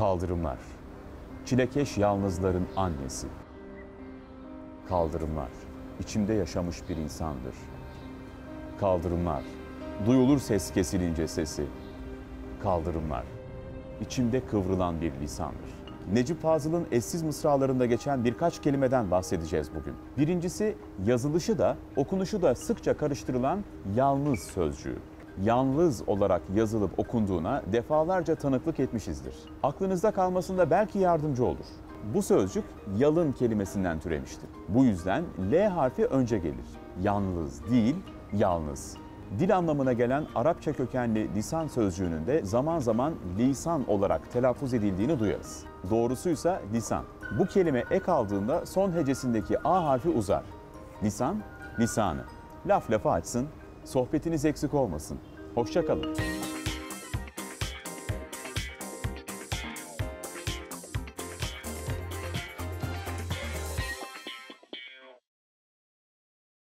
Kaldırımlar. Çilekeş yalnızların annesi. Kaldırımlar. içimde yaşamış bir insandır. Kaldırımlar. Duyulur ses kesilince sesi. Kaldırımlar. içimde kıvrılan bir lisandır. Necip Fazıl'ın eşsiz mısralarında geçen birkaç kelimeden bahsedeceğiz bugün. Birincisi yazılışı da okunuşu da sıkça karıştırılan yalnız sözcüğü. Yalnız olarak yazılıp okunduğuna defalarca tanıklık etmişizdir. Aklınızda kalmasında belki yardımcı olur. Bu sözcük yalın kelimesinden türemiştir. Bu yüzden L harfi önce gelir. Yalnız değil, yalnız. Dil anlamına gelen Arapça kökenli lisan sözcüğünün de zaman zaman lisan olarak telaffuz edildiğini duyarız. Doğrusuysa lisan. Bu kelime ek aldığında son hecesindeki A harfi uzar. Lisan, lisanı. Laf lafa açsın, sohbetiniz eksik olmasın. Hoşçakalın.